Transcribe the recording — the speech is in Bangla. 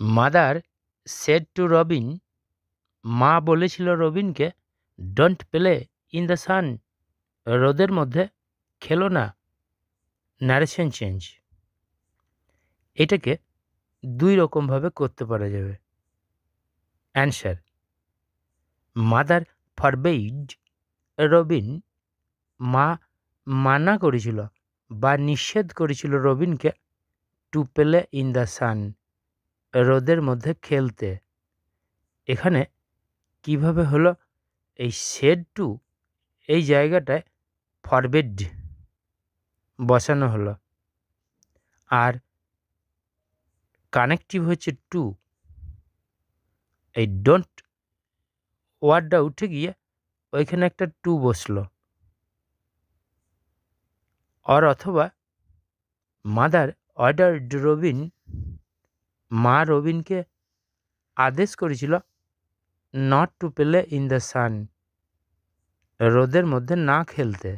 মাদার সেড টু রবিন, মা বলেছিল রবিনকে, don't play in the sun, রোদের মধ্যে খেলো না। Narration change. এটাকে দুই রকমভাবে করতে পারা যাবে। অ্যান্সার, মাদার ফরবেইড রবিন, মা মানা করেছিল বা নিষেধ করেছিল রবিনকে to play in the sun. রোদের মধ্যে খেলতে। এখানে কীভাবে হলো? এই শেড টু এই জায়গাটায় ফরবেড বসানো হলো। আর কানেকটিভ হচ্ছে টু এই ডোন্ট ওয়ার্ডটা উঠে গিয়ে ওইখানে একটা টু বসল। অর অথবা মাদার অর্ডার রবিন মা রবিনকে আদেশ করেছিল not to play in the sun রোদের মধ্যে না খেলতে।